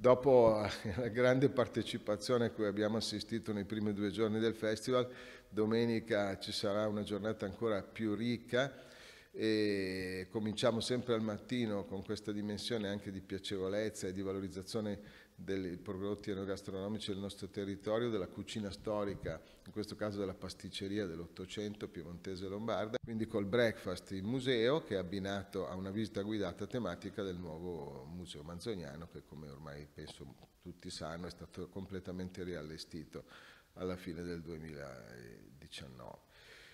Dopo la grande partecipazione a cui abbiamo assistito nei primi due giorni del festival, domenica ci sarà una giornata ancora più ricca e cominciamo sempre al mattino con questa dimensione anche di piacevolezza e di valorizzazione dei prodotti enogastronomici del nostro territorio, della cucina storica, in questo caso della pasticceria dell'Ottocento piemontese lombarda, quindi col breakfast in museo che è abbinato a una visita guidata tematica del nuovo museo manzoniano che come ormai penso tutti sanno è stato completamente riallestito alla fine del 2019.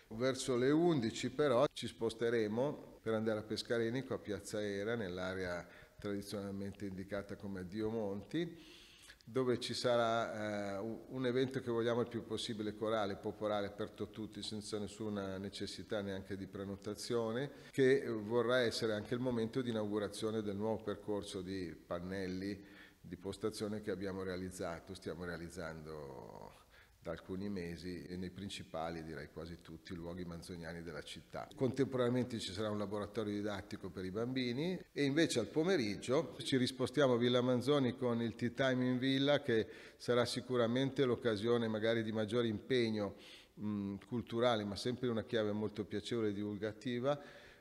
Verso le 11 però ci sposteremo per andare a Pescarenico a Piazza Era nell'area tradizionalmente indicata come Dio Monti dove ci sarà eh, un evento che vogliamo il più possibile corale, popolare, aperto a tutti senza nessuna necessità neanche di prenotazione, che vorrà essere anche il momento di inaugurazione del nuovo percorso di pannelli di postazione che abbiamo realizzato, stiamo realizzando da alcuni mesi e nei principali, direi quasi tutti, luoghi manzoniani della città. Contemporaneamente ci sarà un laboratorio didattico per i bambini e invece al pomeriggio ci rispostiamo a Villa Manzoni con il Tea Time in Villa che sarà sicuramente l'occasione magari di maggiore impegno mh, culturale ma sempre una chiave molto piacevole e divulgativa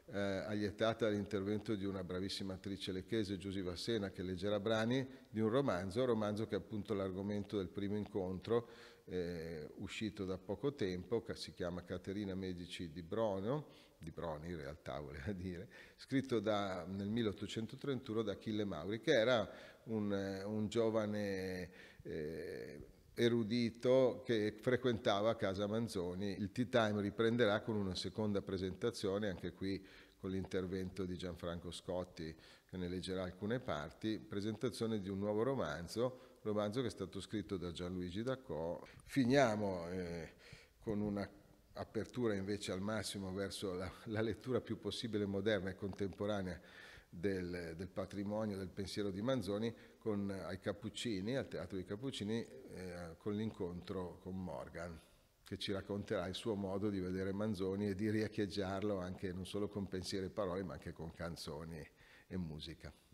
eh, allietata dall'intervento di una bravissima attrice lecchese, Giusiva Sena, che leggerà brani di un romanzo, romanzo che è appunto l'argomento del primo incontro, eh, uscito da poco tempo, che si chiama Caterina Medici di Brono, di Broni in realtà voleva dire, scritto da, nel 1831 da Achille Mauri, che era un, un giovane eh, erudito che frequentava Casa Manzoni. Il Tea Time riprenderà con una seconda presentazione, anche qui con l'intervento di Gianfranco Scotti che ne leggerà alcune parti, presentazione di un nuovo romanzo, romanzo che è stato scritto da Gianluigi Dacò. Finiamo eh, con una apertura invece al massimo verso la, la lettura più possibile moderna e contemporanea del, del, patrimonio del pensiero di Manzoni con, ai Cappuccini, al Teatro dei Cappuccini, eh, con l'incontro con Morgan, che ci racconterà il suo modo di vedere Manzoni e di riecheggiarlo anche non solo con pensieri e parole, ma anche con canzoni e musica.